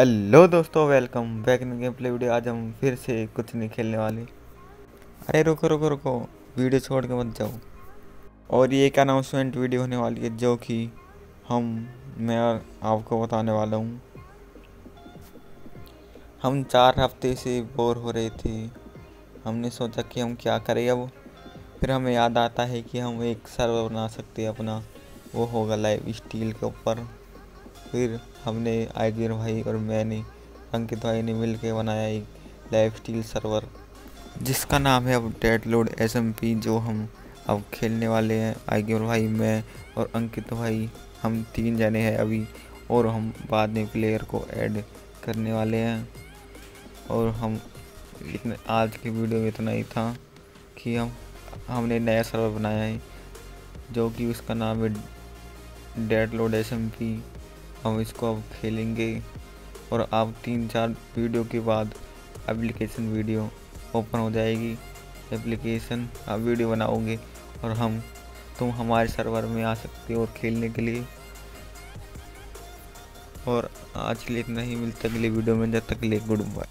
Hello दोस्तों, welcome back in game play video. आज हम फिर से कुछ नहीं खेलने वाले। अरे रुको रुको रुको, वीडियो छोड़ के मत जाओ। और ये एक अनाउंसमेंट वीडियो होने वाली है, जो कि हम, मैं आपको बताने वाला हूँ। हम चार हफ़्ते से बोर हो रहे थे। हमने सोचा कि हम क्या करें अब। फिर हमें याद आता है कि हम एक सर्वर बना सकते हैं अपना। वो होगा लाइव स्टील के ऊपर। फिर हमने आइगिर भाई और मैंने अंकित भाई ने मिल बनाया एक लाइफ स्टील सर्वर, जिसका नाम है अब डेड लोड एस जो हम अब खेलने वाले हैं। आइगिर भाई, मैं और अंकित भाई, हम तीन जने हैं अभी, और हम बाद में प्लेयर को ऐड करने वाले हैं। और हम इतने, आज की वीडियो में इतना ही था कि हम, हमने नया सर्वर बनाया है, जो कि उसका नाम है डेड लोड एस हम इसको अब खेलेंगे। और अब तीन चार वीडियो के बाद एप्लीकेशन वीडियो ओपन हो जाएगी। एप्लीकेशन आप वीडियो बनाओगे और हम, तुम हमारे सर्वर में आ सकते हो और खेलने के लिए। और आज के लिए इतना ही। मिलता अगले वीडियो में। जब तक ले गुड बाय